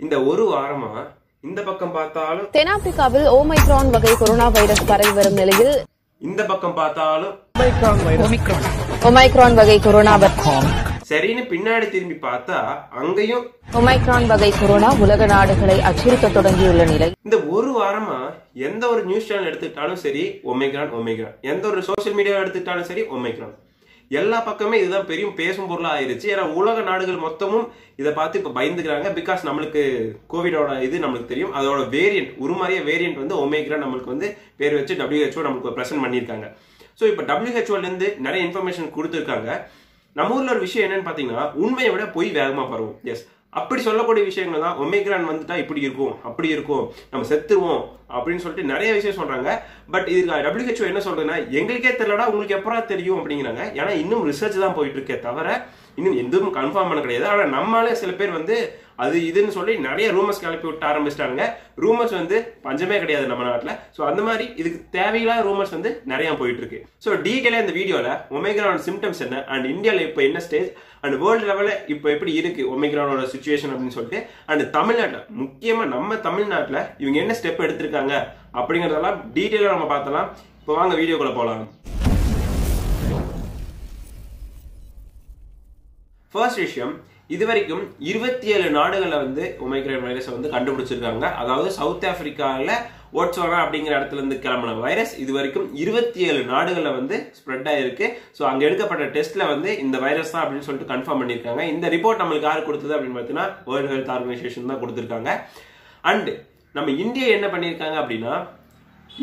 இந்த ஒரு வாரமா இந்த பக்கம் பார்த்தாலும் தென்னாப்பிரிக்காவில் ஓமைக்ரான் வகை கொரோனா வைரஸ் பரவி வரும் நிலையில் இந்த பக்கம் பார்த்தாலும் ஒமைக்ரான் வகை கொரோனா சரின்னு பின்னாடி திரும்பி பார்த்தா அங்கேயும் ஒமைக்ரான் வகை கொரோனா உலக நாடுகளை அச்சுறுத்த தொடங்கியுள்ள நிலை. இந்த ஒரு வாரமா எந்த ஒரு நியூஸ் சேனல் எடுத்துக்கிட்டாலும் சரி ஒமேக்ரான் ஒமேக்ரான் எந்த ஒரு சோஷியல் மீடியா எடுத்துக்கிட்டாலும் சரி ஒமேக்ரான் எல்லா பக்கமே இதுதான் பெரிய பேசும் பொருளாக ஆயிருச்சு ஏன்னா உலக நாடுகள் மொத்தமும் இதை பார்த்து இப்போ பயந்துக்கிறாங்க. பிகாஸ் நம்மளுக்கு கோவிடோட இது நம்மளுக்கு தெரியும். அதோட வேரியன்ட் உருமாறிய வேரியன்ட் வந்து ஒமேக்ரா நம்மளுக்கு வந்து பேர் வச்சு டபிள்யூஹெச்ஓ நம்மளுக்கு ப்ரெசென்ட் பண்ணியிருக்காங்க. ஸோ இப்போ டபிள்யூஹெச்ஓலேருந்து நிறைய இன்ஃபர்மேஷன் கொடுத்துருக்காங்க. நம்ம ஊரில் ஒரு விஷயம் என்னன்னு பார்த்தீங்கன்னா உண்மையை விட பொய் வேகமாக பரவும். எஸ் அப்படி சொல்லக்கூடிய விஷயங்கள் தான் ஒமேக்ரான் வந்துட்டா இப்படி இருக்கும் அப்படி இருக்கும் நம்ம செத்துருவோம் அப்படின்னு சொல்லிட்டு நிறைய விஷயம் சொல்றாங்க. பட் இதுக்கு டபிள்யூஹெச்ஓ என்ன சொல்றதுன்னா எங்களுக்கே தெரியலடா உங்களுக்கு எப்பரா தெரியும் அப்படிங்கிறாங்க. ஏன்னா இன்னும் ரிசர்ச் தான் போயிட்டு இருக்கே தவிர இன்னும் எதுவும் கன்ஃபார்ம் பண்ண கிடையாது. ஆனா நம்மளே சில பேர் வந்து அது இதுன்னு சொல்லி நிறைய ரூமர்ஸ் கிளப்பி விட்டு ஆரம்பிச்சிட்டாங்க ரூமர்ஸ் வந்து பஞ்சமே கிடையாது நம்ம நாட்டில். ஸோ அந்த மாதிரி இதுக்கு தேவையில்லாத ரூமர்ஸ் வந்து நிறைய போயிட்டு இருக்கு. ஸோ டீட்டெயிலாக இந்த வீடியோவில் ஒமேக்ரானோட சிம்டம்ஸ் என்ன அண்ட் இந்தியாவில் இப்போ என்ன ஸ்டேஜ் அண்ட் வேர்ல்டு லெவலில் இப்போ எப்படி இருக்கு ஒமேக்ரானோட சுச்சுவேஷன் அப்படின்னு சொல்லிட்டு அண்ட் தமிழ்நாட்டில் முக்கியமாக நம்ம தமிழ்நாட்டில் இவங்க என்ன ஸ்டெப் எடுத்திருக்காங்க அப்படிங்கிறதெல்லாம் டீட்டெயிலாக நம்ம பார்த்தலாம். இப்போ வாங்க வீடியோக்குள்ள போகலாம் ஃபர்ஸ்ட் விஷயம் இது வரைக்கும் இருபத்தி ஏழு நாடுகளில் வந்து ஒமைக்ரான் வைரஸை வந்து கண்டுபிடிச்சிருக்காங்க. அதாவது சவுத் ஆப்பிரிக்காவில் ஓட்ஸ்வானா அப்படிங்கிற இடத்துல இருந்து கிளம்பின வைரஸ் இது வரைக்கும் இருபத்தி ஏழு நாடுகளில் வந்து ஸ்ப்ரெட் ஆயிருக்கு. ஸோ அங்கே எடுக்கப்பட்ட டெஸ்ட்ல வந்து இந்த வைரஸ் தான் அப்படின்னு சொல்லிட்டு கன்ஃபார்ம் பண்ணியிருக்காங்க. இந்த ரிப்போர்ட் நம்மளுக்கு யார் கொடுத்தது அப்படின்னு பார்த்தீங்கன்னா வேர்ல்டு ஹெல்த் ஆர்கனைசேஷன் தான் கொடுத்துருக்காங்க. அண்ட் நம்ம இந்தியா என்ன பண்ணியிருக்காங்க அப்படின்னா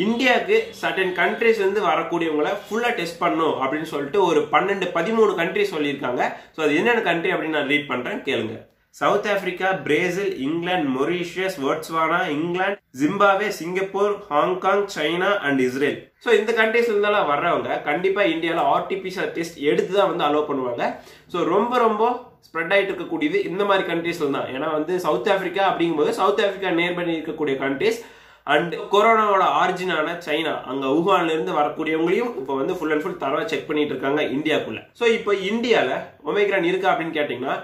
இந்தியாவுக்கு சர்டன் கண்ட்ரிஸ் இருந்து வரக்கூடியவங்களை ஃபுல்லா டெஸ்ட் பண்ணும் அப்படின்னு சொல்லிட்டு ஒரு பன்னெண்டு பதிமூணு கண்ட்ரி சொல்லியிருக்காங்க. ஸோ அது என்னென்ன கண்ட்ரி அப்படின்னு நான் ரீட் பண்றேன் கேளுங்க. South Africa Brazil England Mauritius Botswana England Zimbabwe Singapore Hong Kong China and Israel so இந்த கண்ட்ரிஸ்ல இருந்தாலும் வர்றவங்க கண்டிப்பா இந்தியாவில் ஆர்டிபிசிஆர் டெஸ்ட் எடுத்து தான் வந்து அலோவ் பண்ணுவாங்க. ஸோ ரொம்ப ரொம்ப ஸ்ப்ரெட் ஆகிட்டு இருக்கக்கூடியது இந்த மாதிரி கண்ட்ரீஸ்ல தான். ஏன்னா வந்து சவுத் ஆப்பிரிக்கா அப்படிங்கும்போது சவுத் ஆப்பிரிக்கா நேர் பண்ணி இருக்கக்கூடிய கண்ட்ரிஸ் அண்ட் கொரோனாவோட ஆரிஜினான சைனா அங்க உஹான்ல இருந்து வரக்கூடியவங்களையும் இப்போ வந்து ஃபுல் அண்ட் ஃபுல் தரவா செக் பண்ணிட்டு இருக்காங்க இந்தியாக்குள்ள. ஸோ இப்போ இந்தியால ஒமேக்ரான் இருக்கா அப்படின்னு கேட்டீங்கன்னா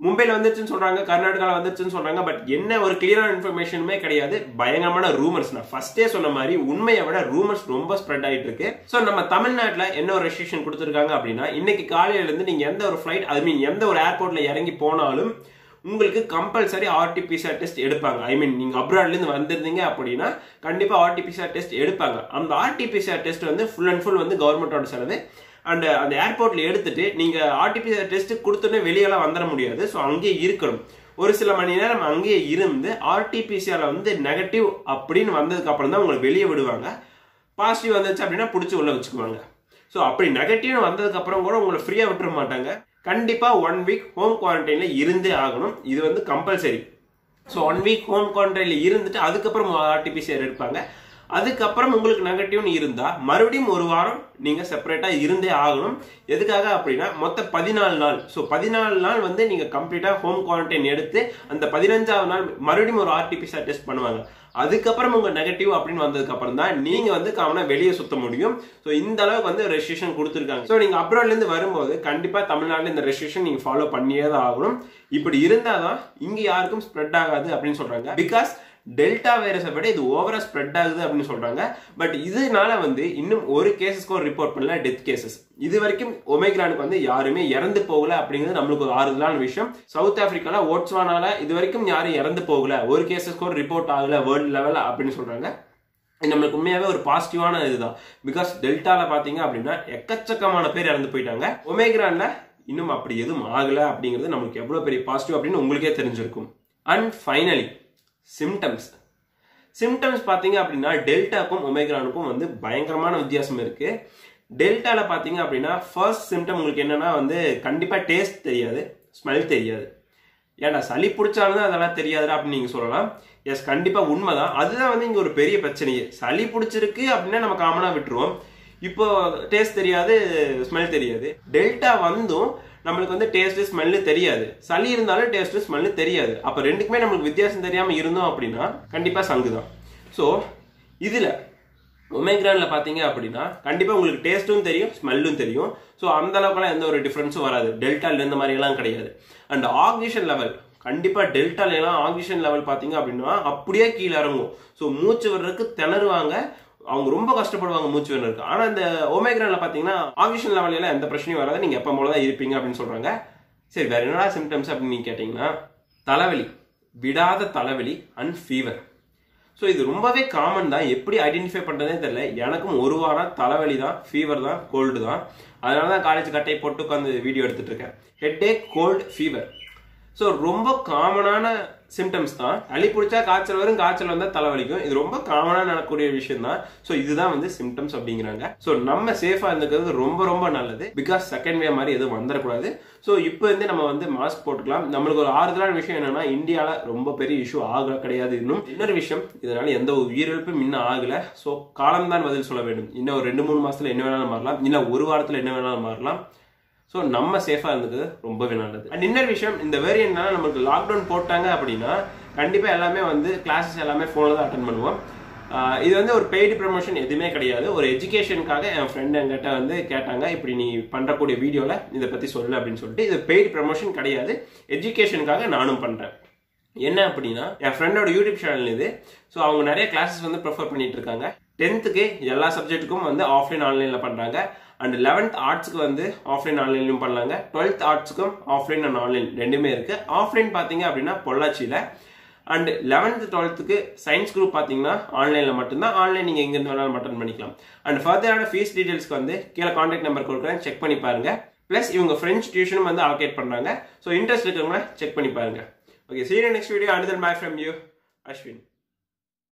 மும்பைல வந்துச்சுன்னு சொல்றாங்க கர்நாடகால வந்துச்சுன்னு சொல்றாங்க பட் என்ன ஒரு கிளியரான இன்ஃபர்மேஷனுமே கிடையாது. பயங்கரமான ரூமர்ஸ் நான் ஃபர்ஸ்டே சொன்ன மாதிரி உண்மையை விட ரூமர்ஸ் ரொம்ப ஸ்ப்ரெட் ஆயிட்டு இருக்கு. ஸோ நம்ம தமிழ்நாட்டில் என்ன ஒரு ரெஸ்ட்ரிக்ஷன் கொடுத்துருக்காங்க அப்படின்னா இன்னைக்கு காலையில இருந்து நீங்க எந்த ஒரு ஃபிளைட் ஐ மீன் எந்த ஒரு ஏர்போர்ட்ல இறங்கி போனாலும் உங்களுக்கு கம்பல்சரி ஆர்டிபிசிஆர் டெஸ்ட் எடுப்பாங்க. ஐ மீன் நீங்கள் அப்ராட்லேருந்து வந்திருந்தீங்க அப்படின்னா கண்டிப்பாக ஆர்டிபிசிஆர் டெஸ்ட் எடுப்பாங்க. அந்த ஆர்டிபிசிஆர் டெஸ்ட் வந்து ஃபுல் அண்ட் ஃபுல் வந்து கவர்மெண்டோட செலவு. அண்ட் uh, அந்த ஏர்போர்ட்ல எடுத்துட்டு நீங்க ஆர்டிபிசிஆர் டெஸ்ட் கொடுத்தோன்னே வெளியெல்லாம் வந்துட முடியாது. ஸோ அங்கேயே இருக்கணும். ஒரு சில மணி நேரம் அங்கேயே இருந்து ஆர்டிபிசிஆர் வந்து நெகட்டிவ் அப்படின்னு வந்ததுக்கு அப்புறம் தான் உங்களை வெளியே விடுவாங்க. பாசிட்டிவ் வந்துச்சு அப்படின்னா பிடிச்சி உள்ள வச்சுக்குவாங்க. ஸோ அப்படி நெகட்டிவ்னு வந்ததுக்கு அப்புறம் கூட உங்களை ஃப்ரீயாக விட்டுற மாட்டாங்க. கண்டிப்பா ஒன் வீக் ஹோம் குவாரண்டைன்ல இருந்தே ஆகணும். இது வந்து compulsory so one week home குவாரண்டைன்ல இருந்துட்டு அதுக்கப்புறம் ஆர்டிபிசிஆர் எடுப்பாங்க. அதுக்கப்புறம் உங்களுக்கு நெகட்டிவ்னு இருந்தா மறுபடியும் ஒரு வாரம் நீங்க செப்பரேட்டா இருந்தே ஆகணும். எதுக்காக அப்படின்னா மொத்தம் பதினாலு நாள். ஸோ பதினாலு நாள் வந்து நீங்க கம்ப்ளீட்டா ஹோம் குவாரண்டைன் எடுத்து அந்த பதினஞ்சாவது நாள் மறுபடியும் ஒரு ஆர்டிபிசிஆர் டெஸ்ட் பண்ணுவாங்க. அதுக்கப்புறம் உங்க நெகட்டிவ் அப்படின்னு வந்ததுக்கு அப்புறம் தான் நீங்க வந்து காமனா வெளியே சுத்த முடியும். ஸோ இந்த அளவுக்கு வந்து ரெஸ்ட்ரிக்ஷன் கொடுத்துருக்காங்க. ஸோ நீங்க அப்ராட்ல இருந்து வரும்போது கண்டிப்பா தமிழ்நாட்டில் இந்த ரெஸ்ட்ரிக்ஷன் நீங்க ஃபாலோ பண்ணியே தான் ஆகணும். இப்படி இருந்தாதான் இங்க யாருக்கும் ஸ்ப்ரெட் ஆகாது அப்படின்னு சொல்றாங்க. பிகாஸ் டெல்டா வைரஸை விட இது ஓவரா ஸ்ப்ரெட் ஆகுது அப்படின்னு சொல்றாங்க. பட் இதனால வந்து இன்னும் ஒரு கேசஸ்க்கும் ரிப்போர்ட் பண்ணல டெத் கேசஸ் இது வரைக்கும் ஒமேக்ரானுக்கு வந்து யாருமே இறந்து போகல அப்படிங்கிறது நம்மளுக்கு ஒரு ஆறுதலான விஷயம். சவுத் ஆப்பிரிக்கால ஓட்ஸ்வானால இது வரைக்கும் யாரும் இறந்து போகல. ஒரு கேசஸ்க்கும் ரிப்போர்ட் ஆகல வேர்ல்டு லெவல் அப்படின்னு சொல்றாங்க. இது நம்மளுக்கு உண்மையாவே ஒரு பாசிட்டிவான இதுதான். பிகாஸ் டெல்டால பாத்தீங்க அப்படின்னா எக்கச்சக்கமான பேர் இறந்து போயிட்டாங்க. ஒமேக்ரான்ல இன்னும் அப்படி எதுவும் ஆகல அப்படிங்கிறது நம்மளுக்கு எவ்வளவு பெரிய பாசிட்டிவ் அப்படின்னு உங்களுக்கே தெரிஞ்சிருக்கும். அண்ட் ஃபைனலி சிம்டம்ஸ் சிம்டம்ஸ் பார்த்தீங்க அப்படின்னா டெல்டாக்கும் ஒமேக்ரானுக்கும் வந்து பயங்கரமான வித்தியாசம் இருக்கு. டெல்டாவில் பார்த்தீங்க அப்படின்னா ஃபர்ஸ்ட் சிம்டம் உங்களுக்கு என்னன்னா வந்து கண்டிப்பாக டேஸ்ட் தெரியாது ஸ்மெல் தெரியாது. ஏன்டா சளி பிடிச்சாலும் தான் அதெல்லாம் தெரியாதுடா அப்படின்னு நீங்கள் சொல்லலாம். எஸ் கண்டிப்பா உண்மைதான். அதுதான் வந்து இங்கே ஒரு பெரிய பிரச்சனையே. சளி பிடிச்சிருக்கு அப்படின்னா நம்ம காமனாக விட்டுருவோம். இப்போ டேஸ்ட் தெரியாது ஸ்மெல் தெரியாது. டெல்டா வந்தும் நம்மளுக்கு வந்து டேஸ்ட் ஸ்மெல்லு தெரியாது. சளி இருந்தாலும் டேஸ்ட் ஸ்மெல்லு தெரியாது. அப்ப ரெண்டுக்குமே நம்மளுக்கு வித்தியாசம் தெரியாம இருந்தோம் அப்படின்னா கண்டிப்பா சங்கு தான். ஸோ இதுல ஒமேக்ரானில் பார்த்தீங்க அப்படின்னா கண்டிப்பாக உங்களுக்கு டேஸ்ட்டும் தெரியும் ஸ்மெல்லும் தெரியும். ஸோ அந்த அளவுக்குலாம் எந்த ஒரு டிஃப்ரென்ஸும் வராது. டெல்டால இந்த மாதிரிலாம் கிடையாது. அண்ட் ஆக்சிஜன் லெவல் கண்டிப்பாக டெல்டால எல்லாம் ஆக்சிஜன் லெவல் பார்த்தீங்க அப்படின்னா அப்படியே கீழே இறங்கும். ஸோ மூச்சு விடுறதுக்கு திணறுவாங்க. அவங்க ரொம்ப கஷ்டப்படுவாங்க மூச்சு விடுறதுக்கு ஆனா இந்த ஒமேக்ரான்ல பாத்தீங்கன்னா ஆக்சிஜன் லெவல் எல்லாம் எந்த பிரச்சனையும் வராது. நீங்க எப்ப போல தான் இருப்பீங்க அப்படின்னு சொல்றாங்க. சரி வேற என்னடா சிம்டம்ஸ் அப்படின்னு கேட்டிங்கன்னா கேட்டீங்கன்னா தலைவலி. விடாத தலைவலி அண்ட் ஃபீவர் ஸோ இது ரொம்பவே காமன் தான். எப்படி ஐடென்டிஃபை பண்ணுறதே தெரியல. எனக்கும் ஒரு வாரம் தலைவலி தான் ஃபீவர் தான் கோல்டு தான். அதனால தான் காலேஜ் கட்டையை போட்டு உட்காந்து வீடியோ எடுத்துட்டு இருக்கேன். Head ache cold fever so ரொம்ப காமனான சிம்டம்ஸ் தான். சளி பிடிச்சா காய்ச்சல் வரும் காய்ச்சல் வந்தால் தலைவலிக்கும். இது ரொம்ப காமனாக நடக்கக்கூடிய விஷயம் தான் ஸோ இதுதான் வந்து சிம்டம்ஸ் அப்படிங்கிறாங்க. ஸோ நம்ம சேஃபாக இருந்துக்கிறது ரொம்ப ரொம்ப நல்லது. பிகாஸ் செகண்ட் வே மாதிரி எதுவும் வந்துடக்கூடாது ஸோ இப்போ வந்து நம்ம வந்து மாஸ்க் போட்டுக்கலாம். நம்மளுக்கு ஒரு ஆறுதலான விஷயம் என்னன்னா இந்தியாவில் ரொம்ப பெரிய இஷ்யூ ஆக கிடையாது இன்னும். இன்னொரு விஷயம் இதனால எந்த ஒரு உயிரிழப்பும் இன்னும் ஆகலை. ஸோ காலம்தான் பதில் சொல்ல வேண்டும். இன்னும் ஒரு ரெண்டு மூணு மாதத்தில் என்ன வேணாலும் மாறலாம். இல்லை ஒரு வாரத்தில் என்ன வேணாலும் மாறலாம். ஸோ நம்ம சேஃபாக இருந்தது. ரொம்பவே நல்லது. அண்ட் இன்னொரு விஷயம் இந்த வேரியன்ட்னால நமக்கு லாக்டவுன் போட்டாங்க அப்படின்னா கண்டிப்பாக எல்லாமே வந்து கிளாஸஸ் எல்லாமே ஃபோனில் தான் அட்டன் பண்ணுவோம். இது வந்து ஒரு பெய்டு ப்ரமோஷன் எதுவுமே கிடையாது. ஒரு எஜுகேஷனுக்காக என் ஃப்ரெண்ட் என்கிட்ட வந்து கேட்டாங்க இப்படி நீ பண்ணுறக்கூடிய வீடியோவில் இதை பற்றி சொல்லு அப்படின்னு சொல்லிட்டு. இது பெய்டு ப்ரமோஷன் கிடையாது. எஜுகேஷனுக்காக நானும் பண்ணுறேன் என்ன அப்படின்னா என் ஃப்ரெண்டோட யூடியூப் சேனல் இது. ஸோ அவங்க நிறைய கிளாஸஸ் வந்து ப்ரிஃபர் பண்ணிட்டு இருக்காங்க. டென்த்துக்கு எல்லா சப்ஜெக்ட்டுக்கும் வந்து ஆஃப்லைன் ஆன்லைனில் பண்ணுறாங்க அண்ட் லெவன்த் ஆர்ட்ஸுக்கு வந்து ஆஃப்லைன் ஆன்லைன்லையும் பண்ணலாங்க. டுவெல்த் ஆர்ட்ஸுக்கும் ஆஃப்லைன் அண்ட் ஆன்லைன் ரெண்டுமே இருக்குது ஆஃப்லைன் பார்த்தீங்க அப்படின்னா பொள்ளாச்சியில். அண்ட் லெவன்த் டுவெல்த்துக்கு சயின்ஸ் குரூப் பார்த்தீங்கன்னா ஆன்லைனில் மட்டும்தான். ஆன்லைன் நீங்கள் எங்கேருந்து வேணாலும் அட்டன் பண்ணிக்கலாம். அண்ட் ஃபர்தரான ஃபீஸ் டீட்டெயில்ஸ்க்கு வந்து கீழே காண்டாக்ட் நம்பர் கொடுக்குறேன். செக் பண்ணி பாருங்க. ப்ளஸ் இவங்க ஃப்ரெஞ்ச் டியூஷனும் வந்து அலோகேட் பண்ணுறாங்க ஸோ இன்ட்ரெஸ்ட் இருக்கிறவங்க செக் பண்ணி பாருங்க. Okay see you in next video அனுதல் make from you Ashwin